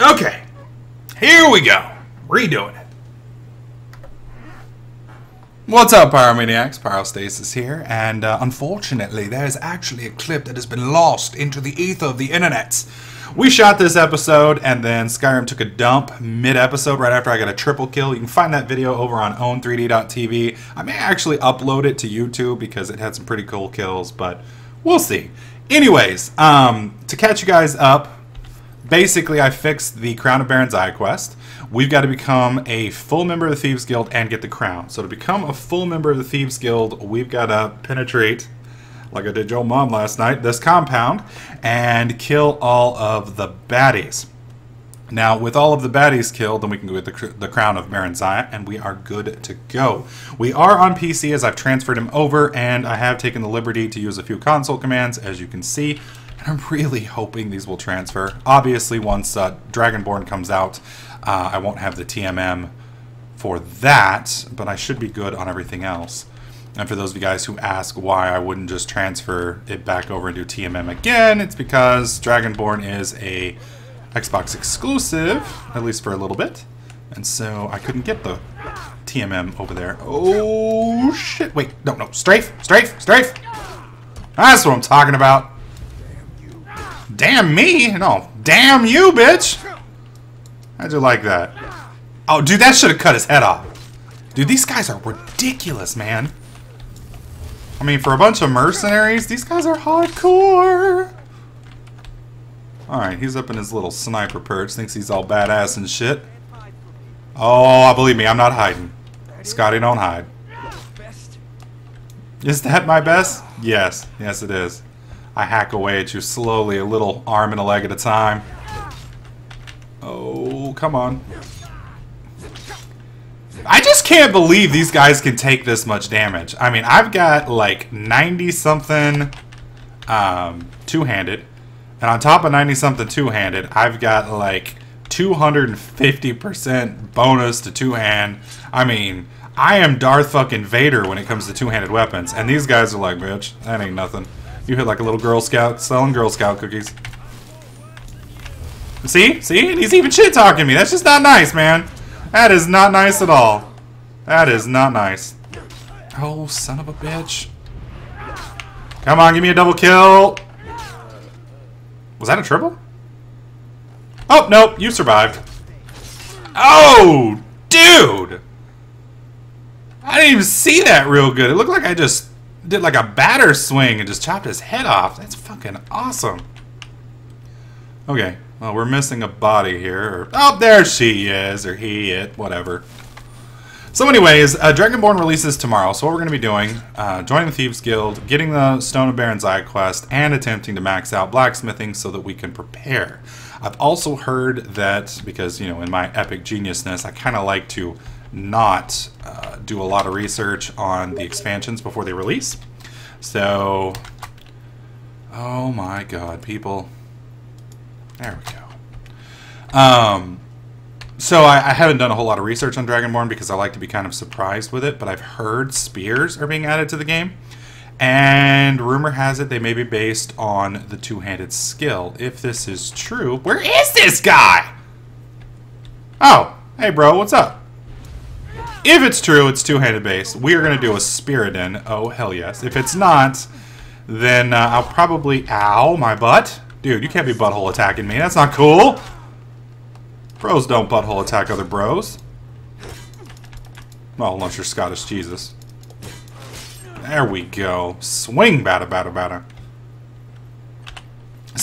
Okay, here we go. Redoing it. What's up, Pyromaniacs? Pyrostasis here, and uh, unfortunately, there's actually a clip that has been lost into the ether of the internet. We shot this episode, and then Skyrim took a dump mid-episode right after I got a triple kill. You can find that video over on own3d.tv. I may actually upload it to YouTube because it had some pretty cool kills, but we'll see. Anyways, um, to catch you guys up, basically I fixed the Crown of Barenziah quest. We've got to become a full member of the Thieves Guild and get the crown. So to become a full member of the Thieves Guild, we've got to penetrate, like I did your mom last night, this compound and kill all of the baddies. Now, with all of the baddies killed, then we can go get the, the crown of Barenziah, and we are good to go. We are on PC as I've transferred him over, and I have taken the liberty to use a few console commands, as you can see. I'm really hoping these will transfer. Obviously, once uh, Dragonborn comes out, uh, I won't have the TMM for that, but I should be good on everything else. And for those of you guys who ask why I wouldn't just transfer it back over and do TMM again, it's because Dragonborn is a Xbox exclusive, at least for a little bit. And so I couldn't get the TMM over there. Oh, shit. Wait, no, no. Strafe, strafe, strafe. That's what I'm talking about. Damn me? No, damn you, bitch. How'd you like that? Oh, dude, that should have cut his head off. Dude, these guys are ridiculous, man. I mean, for a bunch of mercenaries, these guys are hardcore. Alright, he's up in his little sniper perch, thinks he's all badass and shit. Oh, believe me, I'm not hiding. Scotty, don't hide. Is that my best? Yes, yes it is. I hack away at you slowly, a little arm and a leg at a time. Oh, come on. I just can't believe these guys can take this much damage. I mean, I've got like 90 something um, two-handed. And on top of 90 something two-handed, I've got like 250% bonus to two-hand. I mean, I am Darth fucking Vader when it comes to two-handed weapons. And these guys are like, bitch, that ain't nothing. You hit like a little Girl Scout selling Girl Scout cookies. See? See? And he's even shit-talking me. That's just not nice, man. That is not nice at all. That is not nice. Oh, son of a bitch. Come on, give me a double kill. Was that a triple? Oh, nope, you survived. Oh, dude! I didn't even see that real good. It looked like I just did like a batter swing and just chopped his head off. That's fucking awesome. Okay, well, we're missing a body here. Oh, there she is, or he, it, whatever. So anyways, uh, Dragonborn releases tomorrow, so what we're going to be doing, uh, joining the Thieves Guild, getting the Stone of eye quest, and attempting to max out blacksmithing so that we can prepare. I've also heard that, because, you know, in my epic geniusness, I kind of like to not uh, do a lot of research on the expansions before they release. So, oh my god, people. There we go. Um, so I, I, haven't done a whole lot of research on Dragonborn because I like to be kind of surprised with it, but I've heard spears are being added to the game. And rumor has it they may be based on the two-handed skill. If this is true, where is this guy? Oh, hey bro, what's up? If it's true, it's two-handed base. We are going to do a Spiriton. Oh, hell yes. If it's not, then uh, I'll probably... Ow, my butt. Dude, you can't be butthole attacking me. That's not cool. Bros don't butthole attack other bros. Well, unless you're Scottish Jesus. There we go. Swing, bada, bada, bada.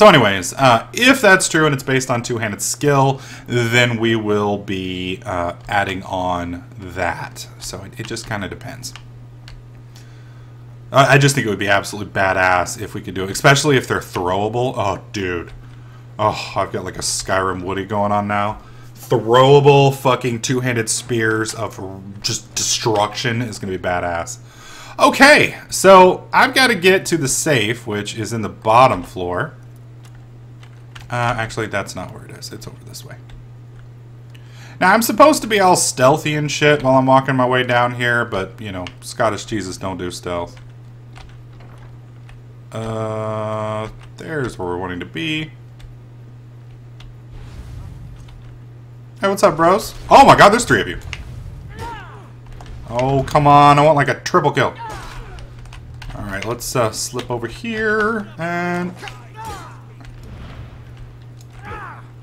So anyways, uh, if that's true and it's based on two-handed skill, then we will be uh, adding on that. So it, it just kind of depends. I just think it would be absolutely badass if we could do it, especially if they're throwable. Oh, dude. Oh, I've got like a Skyrim Woody going on now. Throwable fucking two-handed spears of just destruction is going to be badass. Okay, so I've got to get to the safe, which is in the bottom floor. Uh, actually, that's not where it is. It's over this way. Now, I'm supposed to be all stealthy and shit while I'm walking my way down here, but, you know, Scottish Jesus don't do stealth. Uh, there's where we're wanting to be. Hey, what's up, bros? Oh my god, there's three of you. Oh, come on. I want like a triple kill. Alright, let's uh, slip over here and...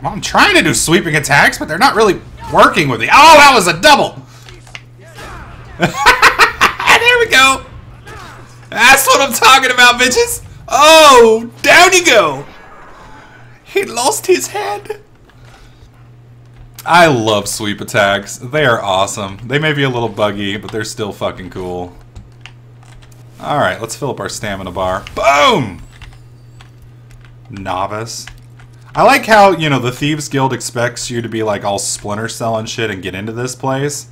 I'm trying to do sweeping attacks, but they're not really working with me. Oh, that was a double! there we go! That's what I'm talking about, bitches! Oh, down you go! He lost his head. I love sweep attacks. They are awesome. They may be a little buggy, but they're still fucking cool. Alright, let's fill up our stamina bar. Boom! Novice. I like how, you know, the Thieves Guild expects you to be like all Splinter Cell and shit and get into this place.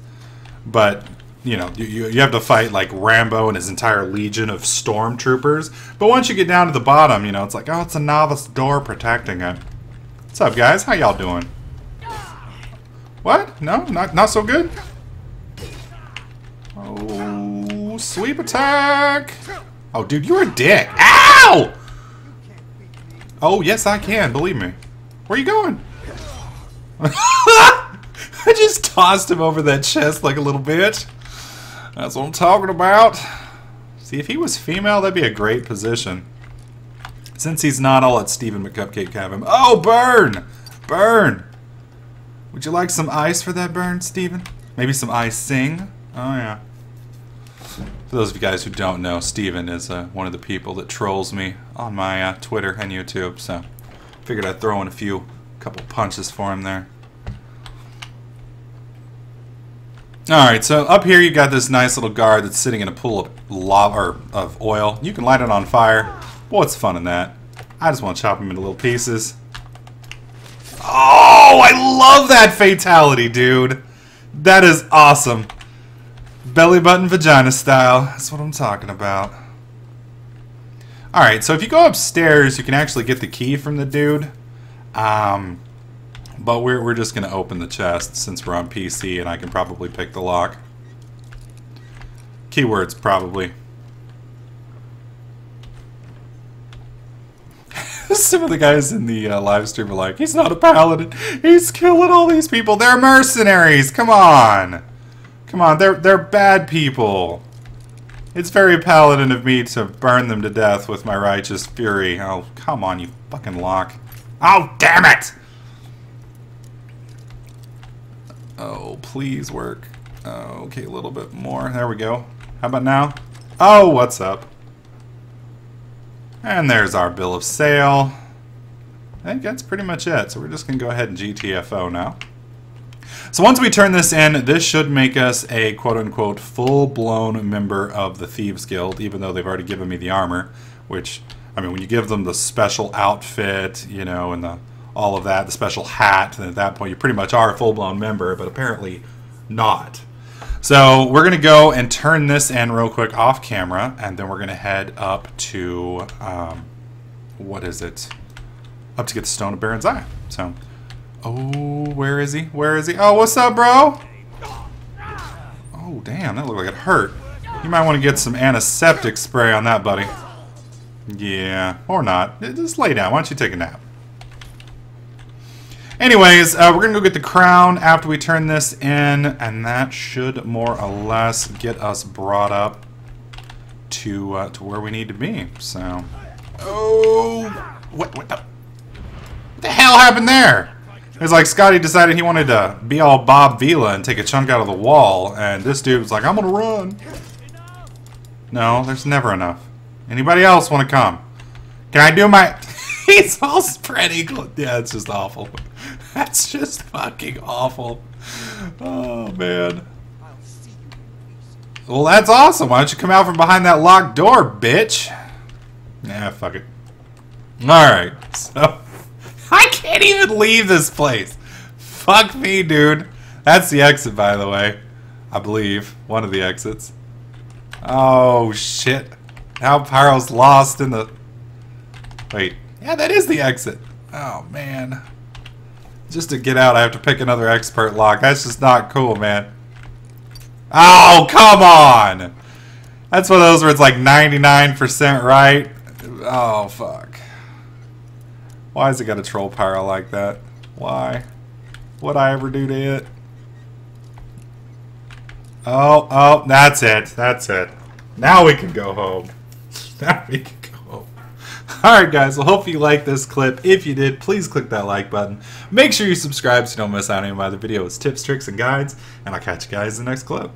But, you know, you, you have to fight like Rambo and his entire legion of stormtroopers. But once you get down to the bottom, you know, it's like, oh, it's a novice door protecting it. What's up, guys? How y'all doing? What? No? Not, not so good? Oh, sweep attack! Oh, dude, you're a dick. Ow! Oh, yes, I can. Believe me. Where are you going? I just tossed him over that chest like a little bitch. That's what I'm talking about. See, if he was female, that'd be a great position. Since he's not, I'll let Stephen McCupcake have him. Oh, burn! Burn! Would you like some ice for that burn, Steven? Maybe some icing? Oh, yeah. For those of you guys who don't know, Steven is uh, one of the people that trolls me on my uh, Twitter and YouTube, so figured I'd throw in a few, couple punches for him there. Alright, so up here you got this nice little guard that's sitting in a pool of lava, or of oil. You can light it on fire. What's fun in that? I just want to chop him into little pieces. Oh, I love that fatality, dude. That is awesome. Belly button vagina style. That's what I'm talking about. Alright, so if you go upstairs, you can actually get the key from the dude. Um, but we're, we're just going to open the chest since we're on PC and I can probably pick the lock. Keywords, probably. Some of the guys in the uh, live stream are like, he's not a paladin. He's killing all these people. They're mercenaries. Come on. Come on, they're, they're bad people. It's very paladin of me to burn them to death with my righteous fury. Oh, come on, you fucking lock. Oh, damn it! Oh, please work. Oh, okay, a little bit more. There we go. How about now? Oh, what's up? And there's our bill of sale. I think that's pretty much it. So we're just going to go ahead and GTFO now. So once we turn this in, this should make us a quote-unquote full-blown member of the Thieves Guild, even though they've already given me the armor, which, I mean, when you give them the special outfit, you know, and the all of that, the special hat, then at that point you pretty much are a full-blown member, but apparently not. So we're going to go and turn this in real quick off camera, and then we're going to head up to, um, what is it? Up to get the Stone of Barenziah. So, oh, where is he? Where is he? Oh, what's up, bro? Oh, damn, that looked like it hurt. You might want to get some antiseptic spray on that, buddy. Yeah, or not. Just lay down. Why don't you take a nap? Anyways, uh, we're going to go get the crown after we turn this in, and that should more or less get us brought up to uh, to where we need to be. So, oh, what, what, the, what the hell happened there? It was like Scotty decided he wanted to be all Bob Vila and take a chunk out of the wall, and this dude was like, I'm to run. No, there's never enough. Anybody else want to come? Can I do my... He's all spread eagle. Yeah, it's just awful. That's just fucking awful. Oh, man. Well, that's awesome. Why don't you come out from behind that locked door, bitch? Nah, fuck it. Alright, so... I can't even leave this place. Fuck me, dude. That's the exit, by the way. I believe. One of the exits. Oh, shit. Now Pyro's lost in the... Wait. Yeah, that is the exit. Oh, man. Just to get out, I have to pick another expert lock. That's just not cool, man. Oh, come on! That's one of those where it's like 99% right. Oh, fuck. Why has it got a troll power like that? Why? What I ever do to it? Oh, oh, that's it. That's it. Now we can go home. Now we can go home. Alright guys, well hope you liked this clip. If you did, please click that like button. Make sure you subscribe so you don't miss out on any of my other videos, tips, tricks, and guides. And I'll catch you guys in the next clip.